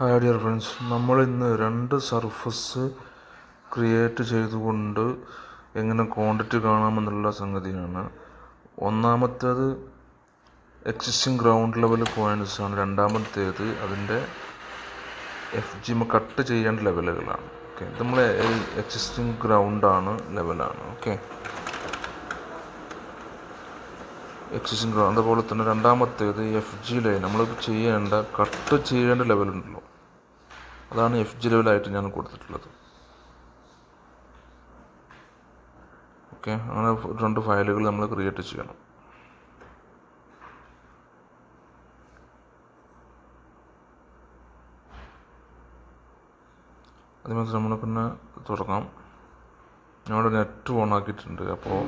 Hi dear friends നമ്മൾ ഇന്ന് രണ്ട് സർഫസ് ക്രിയേറ്റ് ചെയ്തുകൊണ്ട് എങ്ങനെ ക്വാണ്ടിറ്റി കാണാമെന്നുള്ള സംഗതിയാണ്. ഒന്നാമത്തേത് എക്സിസ്റ്റിംഗ് ഗ്രൗണ്ട് ലെവൽ പോയിന്റ്സ് ആണ്. രണ്ടാമത്തേത് അതിന്റെ എഫ് ജി കട്ട് ചെയ്യേണ്ട ലെവലുകളാണ് ഓക്കെ നമ്മൾ എക്സിസ്റ്റിംഗ് ഗ്രൗണ്ടാണ് ലെവലാണ് ഓക്കെ എക്സിസ്റ്റിംഗ് ഗ്രൗണ്ട് അതുപോലെ തന്നെ രണ്ടാമത്തേത് എഫ് ജി ലൈൻ നമ്മൾ ചെയ്യേണ്ട കട്ട് ചെയ്യേണ്ട ലെവലുണ്ടല്ലോ അതാണ് എഫ് ജി ലെവലായിട്ട് ഞാൻ കൊടുത്തിട്ടുള്ളത്. ഓക്കെ അങ്ങനെ രണ്ട് ഫയലുകൾ നമ്മൾ ക്രിയേറ്റ് ചെയ്യണം. അതിനകത്ത് നമ്മൾ പിന്നെ തുറക്കാം ഞങ്ങളുടെ നെറ്റ് ഓൺ ആക്കിയിട്ടുണ്ട്. അപ്പോൾ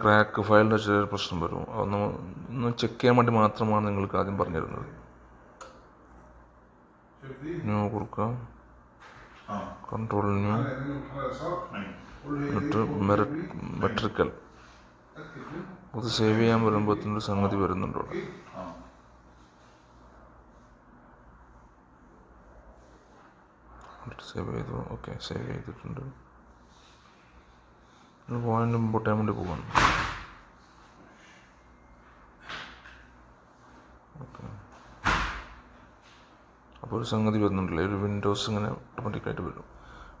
ക്രാക്ക് ഫയലിന്റെ ചെറിയൊരു പ്രശ്നം വരും. അതൊന്ന് ഒന്ന് ചെക്ക് ചെയ്യാൻ വേണ്ടി മാത്രമാണ് നിങ്ങൾക്ക് ആദ്യം പറഞ്ഞു തരുന്നത് ന്യൂ കൊടുക്കാം കൺട്രോൾ ന്യൂ എന്നിട്ട് മെട്രിക്കൽ അത് സേവ് ചെയ്യാൻ വരുമ്പോഴത്തേനൊരു സംഗതി വരുന്നുണ്ടോ സേവ് ചെയ്തു. ഓക്കെ സേവ് ചെയ്തിട്ടുണ്ട്. പോയിന്റ് പോയിന്റും ചെയ്യാൻ വേണ്ടി പോവാണ് അപ്പോൾ ഒരു സംഗതി വരുന്നുണ്ടല്ലേ? ഒരു വിൻഡോസ് ഇങ്ങനെ ഓട്ടോമാറ്റിക്കായിട്ട് വരും.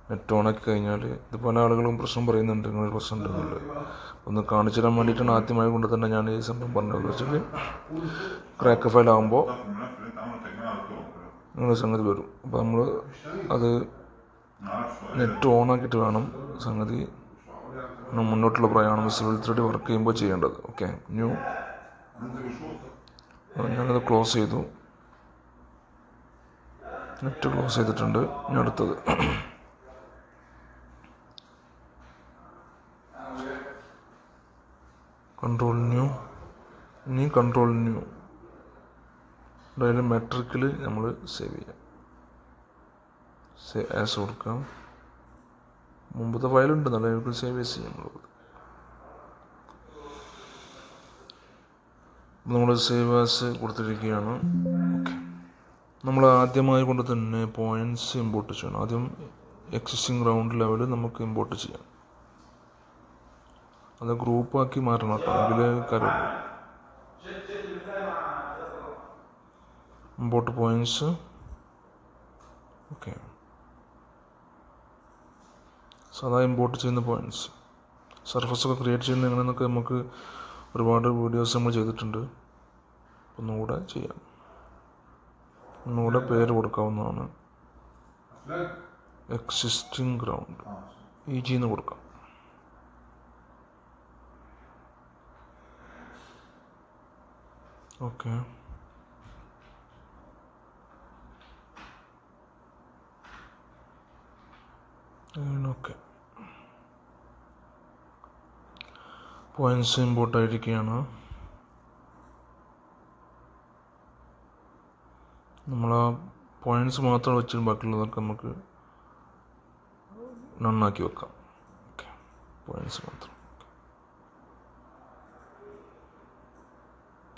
നെറ്റ് ഓണാക്കി കഴിഞ്ഞാൽ ഇത് പല ആളുകളും പ്രശ്നം പറയുന്നുണ്ട്. ഇങ്ങനെ പ്രശ്നം ഉണ്ടെന്നുള്ളത് ഒന്ന് കാണിച്ചു തരാൻ വേണ്ടിയിട്ടാണ് ആദ്യമായി കൊണ്ട് തന്നെ ഞാൻ ഈ സംഭവം പറഞ്ഞത്. വെച്ചാൽ ക്രാക്ക് ഫയൽ ആകുമ്പോൾ ഇങ്ങനെ സംഗതി വരും. അപ്പോൾ നമ്മൾ അത് നെറ്റ് ഓൺ ആക്കിയിട്ട് വേണം സംഗതി മുന്നോട്ടുള്ള പ്രയാണം വിസിബിലിറ്റി വർക്ക് ചെയ്യുമ്പോൾ ചെയ്യേണ്ടത്. ഓക്കെ ന്യൂ ഞാനത് ക്ലോസ് ചെയ്തു. നെറ്റ് ക്ലോസ് ചെയ്തിട്ടുണ്ട്. ഞാൻ അടുത്തത്. കൺട്രോൾ ന്യൂ ഇനി കൺട്രോൾ ന്യൂ അതായത് മെട്രിക്കിൽ നമ്മൾ സേവ് ചെയ്യാം. സേ ആസ് കൊടുക്കാം. മുമ്പത്തെ ഫയലുണ്ട് നല്ല നമുക്ക് സേവ് ചെയ്യാം നമ്മൾ നമ്മൾ സേവ് ആസ് കൊടുത്തിരിക്കുകയാണ്. ഓക്കെ നമ്മൾ ആദ്യമായി കൊണ്ട് തന്നെ പോയിന്റ്സ് ഇമ്പോർട്ട് ചെയ്യണം. ആദ്യം എക്സിസ്റ്റിംഗ് ഗ്രൗണ്ട് ലെവൽ നമുക്ക് ഇമ്പോർട്ട് ചെയ്യാം. അത് ഗ്രൂപ്പാക്കി മാറ്റണം കേട്ടോ. എങ്കിലേ കാര്യമുള്ളൂ ഇമ്പോർട്ട് പോയിന്റ്സ് ഓക്കെ സാധാ ഇമ്പോർട്ട് ചെയ്യുന്ന പോയിന്റ്സ് സർഫസ് ഒക്കെ ക്രിയേറ്റ് ചെയ്യുന്ന എങ്ങനെയെന്നൊക്കെ നമുക്ക് ഒരുപാട് വീഡിയോസ് നമ്മൾ ചെയ്തിട്ടുണ്ട്. ഒന്നുകൂടെ ചെയ്യാം. ഒന്നുകൂടെ പേര് കൊടുക്കാവുന്നതാണ്. എക്സിസ്റ്റിംഗ് ഗ്രൗണ്ട് ഇ ജി എന്ന് കൊടുക്കാം. ഓക്കെ ഓക്കെ പോയിന്റ്സ് ഇമ്പോർട്ട് ആയിരിക്കുകയാണ് നമ്മൾ ആ പോയിന്റ്സ് മാത്രം വെച്ച് ബാക്കിയുള്ളതൊക്കെ നമുക്ക് നന്നാക്കി വെക്കാം. ഓക്കെ പോയിന്റ്സ് മാത്രം.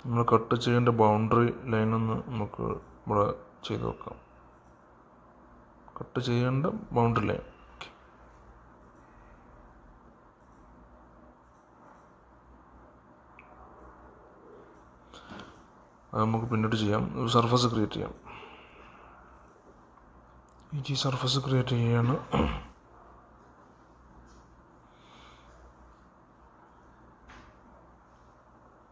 നമ്മൾ കട്ട് ചെയ്യേണ്ട ബൗണ്ടറി ഒന്ന് നമുക്ക് ഇവിടെ ചെയ്ത് വെക്കാം. കട്ട് ചെയ്യേണ്ട ബൗണ്ടറി ലൈൻ അത് നമുക്ക് പിന്നീട് ചെയ്യാം. ഒരു സർഫസ് ക്രിയേറ്റ് ചെയ്യാം. ഈ സർഫസ് ക്രിയേറ്റ് ചെയ്യാണ്.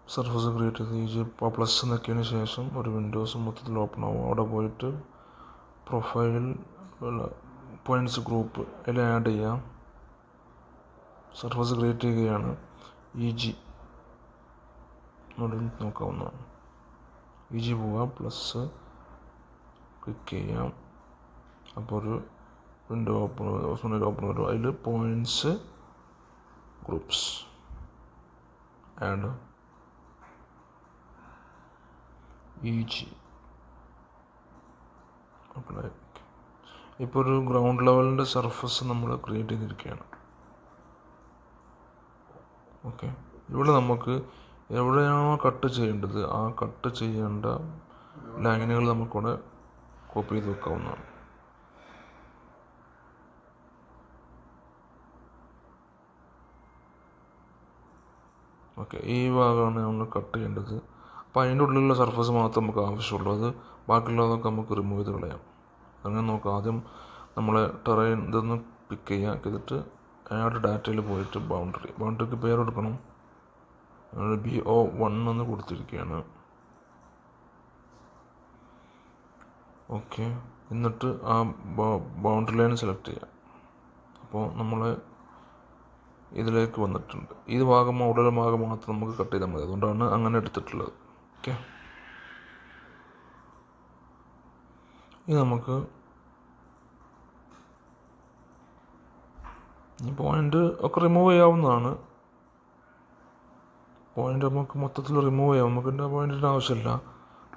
സർഫസ് ക്രിയേറ്റ് ചെയ്ത് ഈ ജി പ്ലസ് നിൽക്കിയതിന് ശേഷം ഒരു വിൻഡോസ് മൊത്തത്തിൽ ഓപ്പൺ ആവും. അവിടെ പോയിട്ട് പ്രൊഫൈൽ പോയിന്റ്സ് ഗ്രൂപ്പ് അതിൽ ആഡ് ചെയ്യാം. സർഫസ് ക്രിയേറ്റ് ചെയ്യുകയാണ്. ഇ ജി നോക്കാവുന്നതാണ്. ഇ ജി പോവുക പ്ലസ് ക്ലിക്ക് ചെയ്യാം അപ്പോൾ ഒരു വിൻഡോ ഓപ്പൺ ഓപ്പൺ ഓപ്പൺ വരും. അതിൽ points groups add E G ഇപ്പോൾ ഒരു ഗ്രൗണ്ട് ലെവലിന്റെ സർഫസ് നമ്മൾ ക്രിയേറ്റ് ചെയ്തിരിക്കുകയാണ് ഓക്കെ ഇവിടെ നമുക്ക് എവിടെയാണോ കട്ട് ചെയ്യേണ്ടത് ആ കട്ട് ചെയ്യേണ്ട ലൈനുകൾ നമുക്കിവിടെ കോപ്പി ചെയ്ത് വെക്കാവുന്നതാണ്. ഓക്കെ ഈ ഭാഗമാണ് നമ്മൾ കട്ട് ചെയ്യേണ്ടത്. അപ്പോൾ അതിന്റെ ഉള്ളിലുള്ള സർഫസ് മാത്രം നമുക്ക് ആവശ്യമുള്ളൂ. അത് ബാക്കിയുള്ളതൊക്കെ നമുക്ക് റിമൂവ് ചെയ്ത് കളയാം. അങ്ങനെ നോക്കാം ആദ്യം നമ്മൾ ടെറൈൻ ഇതൊന്ന് പിക്ക് ചെയ്യുക ചെയ്തിട്ട് ആഡ് ഡാറ്റയിൽ പോയിട്ട് ബൗണ്ടറി ബൗണ്ടറിക്ക് പേര് കൊടുക്കണം ബി ഒ വൺ എന്ന് കൊടുത്തിരിക്കുകയാണ് ഓക്കെ എന്നിട്ട് ആ ബൗണ്ടറി ലൈൻ സെലക്ട് ചെയ്യാം. അപ്പോൾ നമ്മൾ ഇതിലേക്ക് വന്നിട്ടുണ്ട്. ഈ ഭാഗം ഉടലെ ഭാഗം മാത്രം നമുക്ക് കട്ട് ചെയ്താൽ മതി. അതുകൊണ്ടാണ് അങ്ങനെ എടുത്തിട്ടുള്ളത്. ഓക്കെ ഇത് നമുക്ക് ഈ പോയിന്റ് ഒക്കെ റിമൂവ് ചെയ്യാവുന്നതാണ്. പോയിന്റ് നമുക്ക് മൊത്തത്തിൽ റിമൂവ് ചെയ്യാം. നമുക്ക് ഇതിന്റെ പോയിന്റിന്റെ ആവശ്യമില്ല.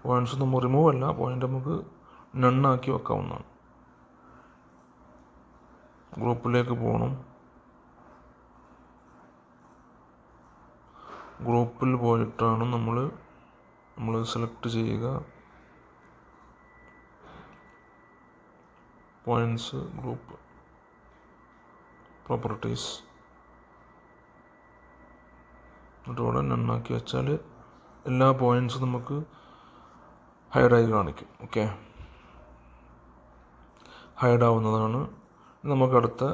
പോയിന്റ്സ് നമുക്ക് റിമൂവ് അല്ല. പോയിന്റ് നമുക്ക് നണ്ണാക്കി വെക്കാവുന്നതാണ്. ഗ്രൂപ്പിലേക്ക് പോകണം ഗ്രൂപ്പിൽ പോയിട്ടാണ് നമ്മൾ നമ്മൾ സെലക്ട് ചെയ്യുക. പോയിൻസ് ഗ്രൂപ്പ് പ്രോപ്പർട്ടീസ് ഇവിടെ നന്നാക്കി വെച്ചാൽ എല്ലാ പോയിന്റ്സും നമുക്ക് ഹൈഡായി കാണിക്കും ഓക്കെ ഹൈഡ് ആവുന്നതാണ്. നമുക്ക് അടുത്ത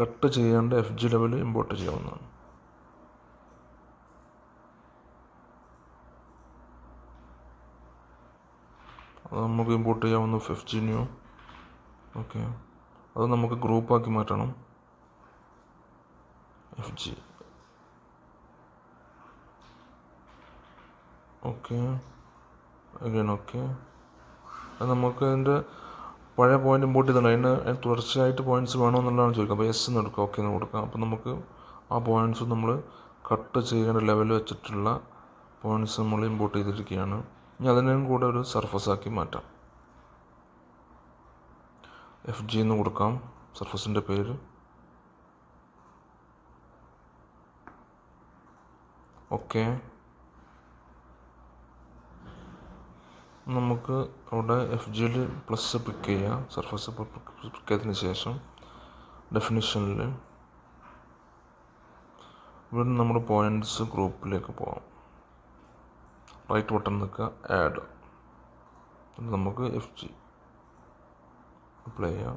കട്ട് ചെയ്യേണ്ട എഫ് ജി ലെവൽ ഇമ്പോർട്ട് ചെയ്യാവുന്നതാണ്. നമുക്ക് ഇമ്പോർട്ട് ചെയ്യാവുന്ന എഫ് ജി ന്യൂ ഓക്കെ അത് നമുക്ക് ഗ്രൂപ്പാക്കി മാറ്റണം. F G okay again okay അത് നമുക്ക് അതിന്റെ പഴയ പോയിന്റ് ഇമ്പോർട്ട് ചെയ്തിട്ടുണ്ട്. അതിന് തുടർച്ചയായിട്ട് പോയിന്റ്സ് വേണമെന്നുള്ളതാണ് ചോദിക്കുക അപ്പോൾ എസ് എന്ന് എടുക്കുക ഓക്കെ എന്ന് കൊടുക്കാം. അപ്പോൾ നമുക്ക് ആ പോയിന്റ്സ് നമ്മൾ കട്ട് ചെയ്യേണ്ട ലെവൽ വെച്ചിട്ടുള്ള പോയിന്റ്സ് നമ്മൾ ഇമ്പോർട്ട് ചെയ്തിരിക്കുകയാണ്. ഇനി അതിനെയും കൂടെ ഒരു സർഫസ് ആക്കി മാറ്റാം. എഫ് ജി എന്ന് കൊടുക്കാം. സർഫസിന്റെ പേര്. ഓക്കെ നമുക്ക് അവിടെ എഫ് ജിയിൽ പ്ലസ് പിക്ക് ചെയ്യാം. സർഫസ് പിക്ക് ചെയ്തതിന് ശേഷം ഡെഫിനിഷനിൽ ഇവിടെ നമ്മുടെ പോയിന്റ്സ് ഗ്രൂപ്പിലേക്ക് പോകാം റൈറ്റ് ബട്ടൺ നിൽക്കുക ആഡ് നമുക്ക് എഫ് ജി അപ്ലൈ ചെയ്യാം.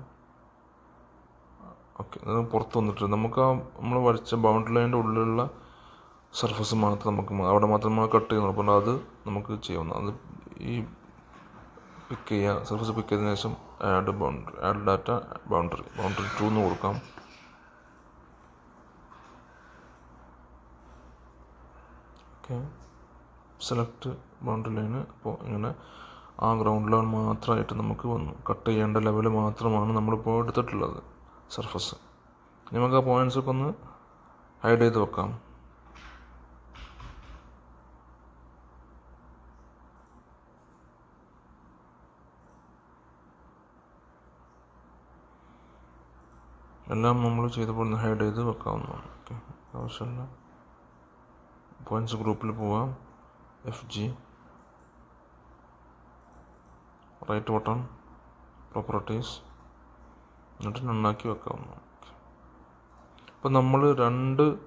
ഓക്കെ പുറത്ത് വന്നിട്ട് നമുക്ക് ആ നമ്മൾ വരച്ച ബൗണ്ടറി ലൈന്റെ ഉള്ളിലുള്ള സർഫസ് മാത്രം നമുക്ക് അവിടെ മാത്രം നമ്മൾ കട്ട് ചെയ്യുന്നുള്ളൂ. അപ്പോൾ അത് നമുക്ക് ചെയ്യാവുന്ന അത് ഈ പിക്ക് ചെയ്യുക സർഫസ് പിക്ക് ചെയ്തതിനു ശേഷം add boundary add data boundary boundary two എന്ന് കൊടുക്കാം. ഓക്കെ സെലക്ട് ബൗണ്ടറി ലൈന് അപ്പോൾ ഇങ്ങനെ ആ ഗ്രൗണ്ട് ലെവൽ മാത്രമായിട്ട് നമുക്ക് വന്നു. കട്ട് ചെയ്യേണ്ട ലെവൽ മാത്രമാണ് നമ്മളിപ്പോൾ എടുത്തിട്ടുള്ളത് സർഫസ് നമുക്ക് ആ പോയിന്റ്സൊക്കെ ഒന്ന് ഹൈഡ് ചെയ്ത് വെക്കാം. എല്ലാം നമ്മൾ ചെയ്തപ്പോൾ ഹൈഡ് ചെയ്ത് വെക്കാവുന്നതാണ്. ഓക്കെ ആവശ്യമില്ല. പോയിൻസ് ഗ്രൂപ്പിൽ പോവാം. F G right button properties എന്നിട്ട് നന്നാക്കി വെക്കാവുന്നതാണ്. അപ്പോൾ നമ്മൾ രണ്ട്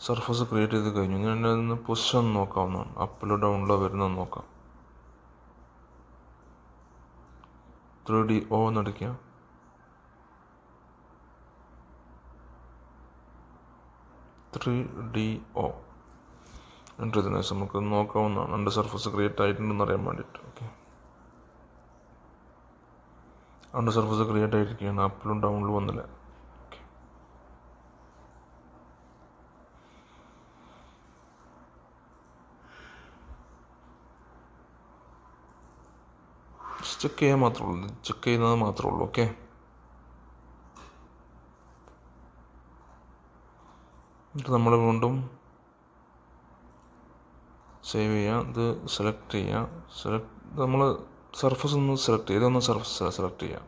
സർഫസ് ക്രിയേറ്റ് ചെയ്ത് കഴിഞ്ഞു. ഞാൻ അതിന് പൊസിഷൻ നോക്കാവുന്നതാണ്. അപ്പിലോ ഡൗണിലോ വരുന്നത് നോക്കാം. ത്രീ ഡി ഓ എന്നടിക്കുക ത്രീ ഡി ഒ. ചെയ്തതിനു നമുക്ക് നോക്കാവുന്നതാണ്. രണ്ട് സർഫസ് ക്രിയേറ്റ് ആയിട്ടുണ്ടെന്ന് അറിയാൻ വേണ്ടിയിട്ട്. ഓക്കെ രണ്ട് സർഫസ് ക്രിയേറ്റ് ആയിരിക്കുകയാണ്. അപ്പിലും ഡൗണിലും വന്നില്ല. ചെക്ക് ചെയ്യാൻ മാത്രമേ ഉള്ളൂ. ചെക്ക് ചെയ്യുന്നത് മാത്രമേ ഉള്ളൂ. ഓക്കെ എന്നിട്ട് നമ്മൾ വീണ്ടും സേവ് ചെയ്യാം. ഇത് സെലക്ട് ചെയ്യാം. സെലക്ട് നമ്മൾ സർഫസ് ഒന്ന് സെലക്ട് ചെയ്യുക ഇതൊന്ന് സർഫസ് സെലക്ട് ചെയ്യാം.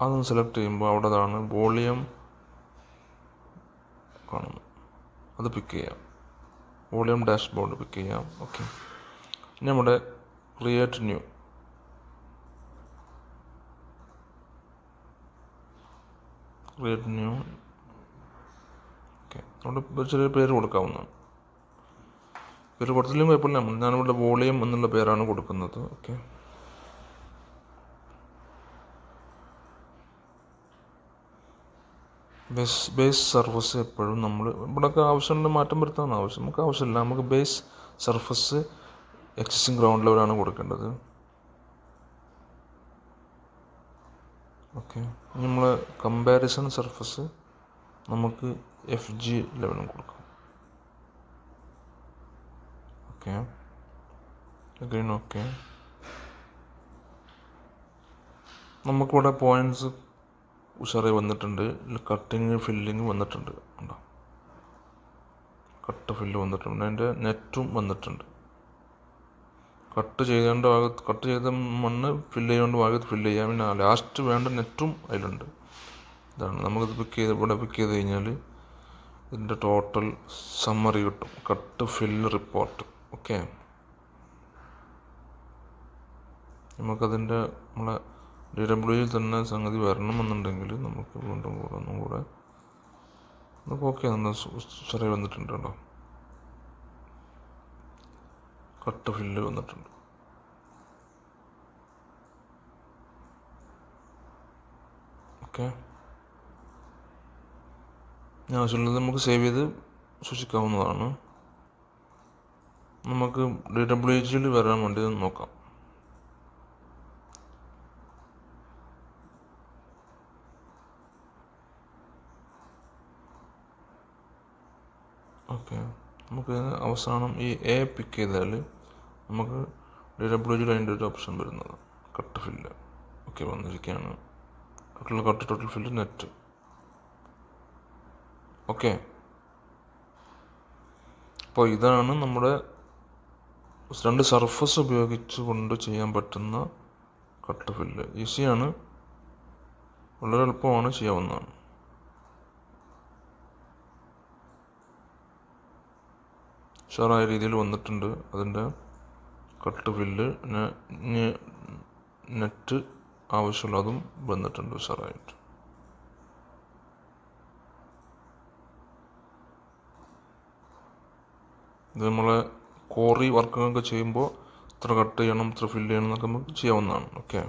അതൊന്ന് സെലക്ട് ചെയ്യുമ്പോൾ അവിടെ അതാണ് വോളിയം കാണുന്നു അത് പിക്ക് ചെയ്യാം. വോളിയം ഡാഷ്ബോർഡ് പിക്ക് ചെയ്യാം. ഓക്കെ നമ്മുടെ create new create new okay നമ്മുടെ ചെറിയ പേര് കൊടുക്കാവുന്നതാണ് പേര് കൊടുത്തില്ലെങ്കിൽ കുഴപ്പമില്ല. ഞാനിവിടെ വോളിയം എന്നുള്ള പേരാണ് കൊടുക്കുന്നത്. ഓക്കെ. ബേസ് ബേസ് സർഫസ് എപ്പോഴും നമ്മൾ ഇവിടെയൊക്കെ ആവശ്യമുള്ള മാറ്റം വരുത്താൻ ആവശ്യം. നമുക്ക് ആവശ്യമില്ല. നമുക്ക് ബേസ് സർഫസ് എക്സിസ്റ്റിംഗ് ഗ്രൗണ്ട് ലെവലാണ് കൊടുക്കേണ്ടത്. ഓക്കെ. നമ്മൾ കമ്പാരിസൺ സർഫസ് നമുക്ക് എഫ് ജി ലെവലും കൊടുക്കാം. ഓക്കെ. ഓക്കെ. നമുക്കിവിടെ പോയിന്റ്സ് ഉഷാറായി വന്നിട്ടുണ്ട്. കട്ടിങ് ഫില്ലിങ് വന്നിട്ടുണ്ട്. കട്ട് ഫില്ല് വന്നിട്ടുണ്ട്. അതിന്റെ നെറ്റും വന്നിട്ടുണ്ട്. കട്ട് ചെയ്യേണ്ട ഭാഗത്ത് കട്ട് ചെയ്ത മണ്ണ് ഫില്ല് ചെയ്യേണ്ട ഭാഗത്ത് ഫില്ല് ചെയ്യാം. പിന്നെ ലാസ്റ്റ് വേണ്ട നെറ്റും അതിലുണ്ട്. ഇതാണ് നമുക്കിത് പിക്ക് ചെയ്ത് ഇവിടെ പിക്ക് ചെയ്ത് കഴിഞ്ഞാൽ ഇതിന്റെ ടോട്ടൽ സമ്മറി കിട്ടും. കട്ട് ഫില്ല് റിപ്പോർട്ട് ഓക്കെ നമുക്കതിന്റെ നമ്മളെ ഡി ഡബ്ല്യുയിൽ തന്നെ സംഗതി വരണമെന്നുണ്ടെങ്കിൽ നമുക്ക് വീണ്ടും കൂടെ ഒന്നും കൂടെ നമുക്ക് ഓക്കെ നമ്മൾ ചെറിയ വന്നിട്ടുണ്ട് കേട്ടോ. കട്ട് ഫില്ല് വന്നിട്ടുണ്ട്. ഓക്കെ ആവശ്യമുള്ളത് നമുക്ക് സേവ് ചെയ്ത് സൂക്ഷിക്കാവുന്നതാണ്. നമുക്ക് ഡി ഡബ്ല്യു എച്ചിൽ വരാൻ വേണ്ടി നോക്കാം ഓക്കെ നമുക്ക് അവസാനം ഈ എ പിക്ക് ചെയ്താൽ നമുക്ക് ഡബ്ല്യു ജിയിൽ അതിന്റെ ഒരു ഓപ്ഷൻ വരുന്നത്. കട്ട് ഫില്ല് ഓക്കെ വന്നിരിക്കുകയാണ്. Total cut total fill net okay അപ്പോൾ ഇതാണ് നമ്മുടെ രണ്ട് സർഫസ് ഉപയോഗിച്ച് കൊണ്ട് ചെയ്യാൻ പറ്റുന്ന കട്ട് ഫില്ല് ഈസിയാണ് വളരെ എളുപ്പമാണ് ചെയ്യാവുന്നതാണ്. ഉഷാറായ രീതിയിൽ വന്നിട്ടുണ്ട്. അതിന്റെ കട്ട് ഫില്ല് നെറ്റ് ആവശ്യമുള്ളതും വന്നിട്ടുണ്ട് ഉഷാറായിട്ട്. ഇത് നമ്മളെ കോറി വർക്കുകളൊക്കെ ചെയ്യുമ്പോൾ ഇത്ര കട്ട് ചെയ്യണം ഇത്ര ഫില്ല് ചെയ്യണം എന്നൊക്കെ നമുക്ക് ചെയ്യാവുന്നതാണ്. ഓക്കെ